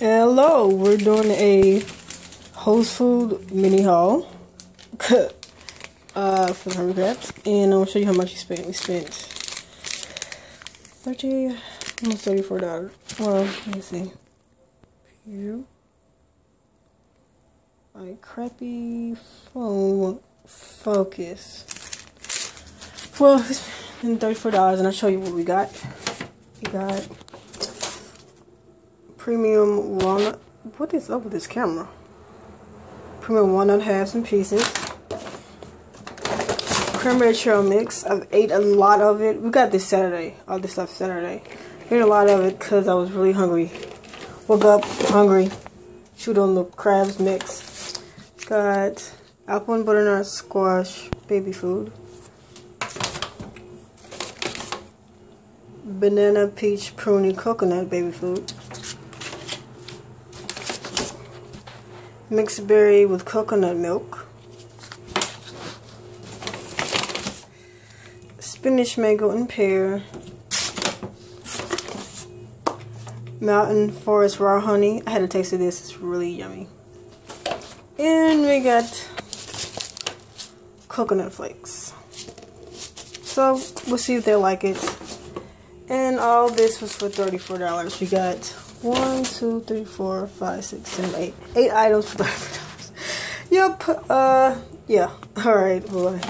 Hello, we're doing a Whole Foods mini haul uh, for Hungry Crabs, and I'll show you how much we spent. We spent 30, almost $34. Well, let me see. You. My crappy phone focus. Well, it's been $34, and I'll show you what we got. We got premium walnut. What is up with this camera? Premium walnut halves and pieces. Cranberry trail mix. I've ate a lot of it. We got this Saturday. All this stuff Saturday. ate a lot of it because I was really hungry. Woke up hungry. Chewed on the crabs mix. Got apple and butternut squash baby food. Banana peach pruny coconut baby food. Mixed berry with coconut milk, spinach, mango, and pear, mountain forest raw honey. I had a taste of this, it's really yummy. And we got coconut flakes. So we'll see if they like it. And all this was for $34. We got one, two, three, four, five, six, seven, eight. Eight items for $30. Yep. Uh, yeah. All right. Bye.